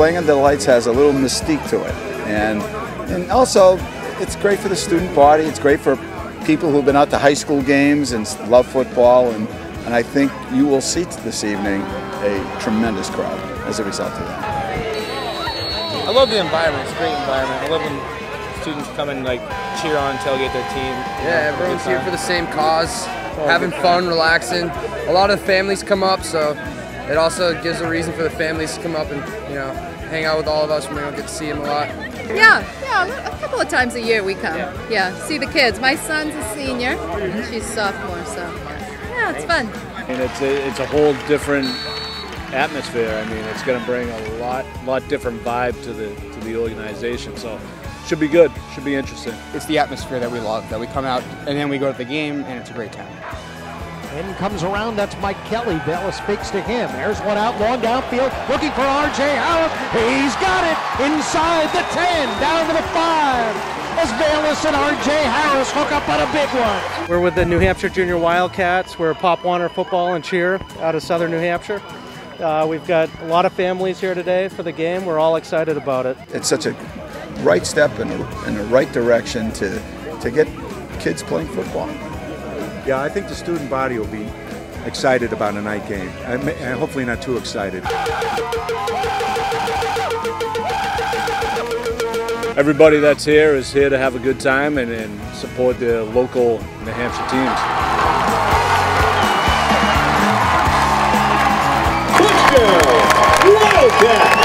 playing under the lights has a little mystique to it. And, and also, it's great for the student body. It's great for people who've been out to high school games and love football. And, and I think you will see this evening a tremendous crowd as a result of that. I love the environment. It's a great environment. I love when students come and like cheer on, tailgate their team. Yeah, everyone's here for the same cause, having fun, relaxing. A lot of families come up, so it also gives a reason for the families to come up and you know hang out with all of us. when We don't get to see them a lot. Yeah, yeah, a couple of times a year we come. Yeah, yeah see the kids. My son's a senior, and she's sophomore, so yeah, it's fun. And it's a, it's a whole different atmosphere. I mean, it's going to bring a lot lot different vibe to the to the organization. So should be good. Should be interesting. It's the atmosphere that we love. That we come out and then we go to the game, and it's a great time. In comes around, that's Mike Kelly. Vailas speaks to him. There's one out long downfield, looking for R.J. Harris. He's got it inside the 10, down to the 5. As Vailas and R.J. Harris hook up on a big one. We're with the New Hampshire Junior Wildcats. We're Pop Warner football and cheer out of southern New Hampshire. Uh, we've got a lot of families here today for the game. We're all excited about it. It's such a right step in, in the right direction to, to get kids playing football. Yeah, I think the student body will be excited about a night game, and hopefully not too excited. Everybody that's here is here to have a good time and, and support the local New Hampshire teams. Touchdown! Wildcats!